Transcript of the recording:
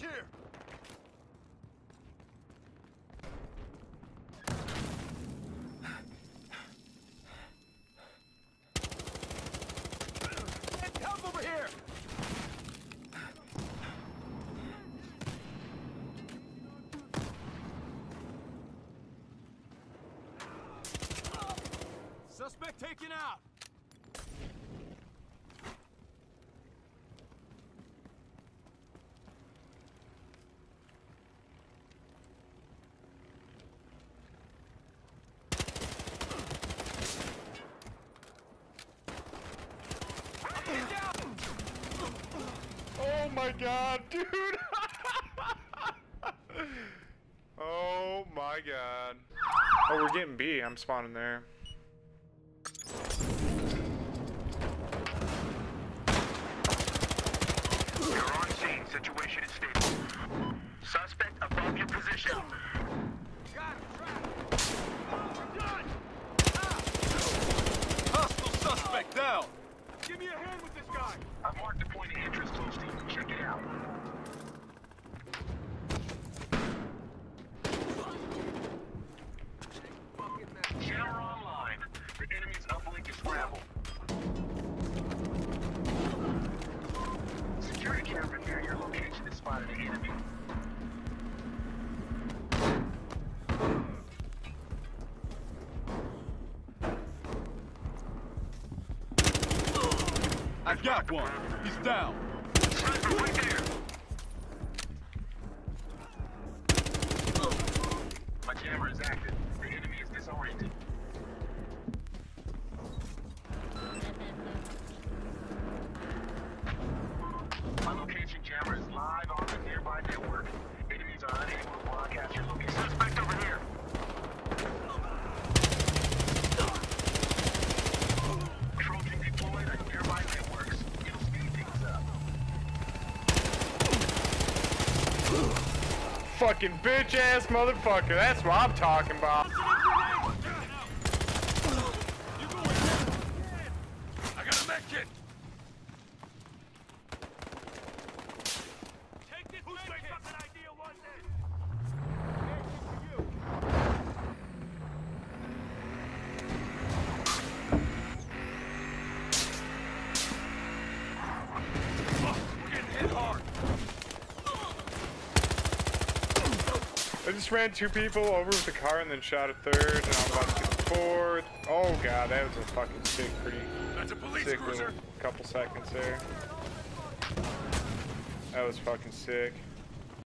here! Suspect taken out! Oh my god, dude! oh my god. Oh, we're getting B. I'm spawning there. You're on scene. Situation is stable. Suspect above your position. Got him, trapped! We're done! Hostile suspect down! Give me a hand with this guy! I've marked the point of interest closely. Check it out. Camera online. The enemy's uplink is scrambled. Security camera near your location has spotted an enemy. I've got one! He's down! Sniper right there. My camera is active. The enemy is disoriented. Live on the nearby network. Enemies are unable to your. Suspect over here. Fucking bitch ass motherfucker. That's what I'm talking about. I got a med kit! Take this Who thinks that's an idea was this? We're getting hit hard! I just ran two people over with the car and then shot a third, and I'm about to get the fourth. Oh god, that was a fucking sick, pretty That's a police sick cruiser! little couple seconds there. That was fucking sick.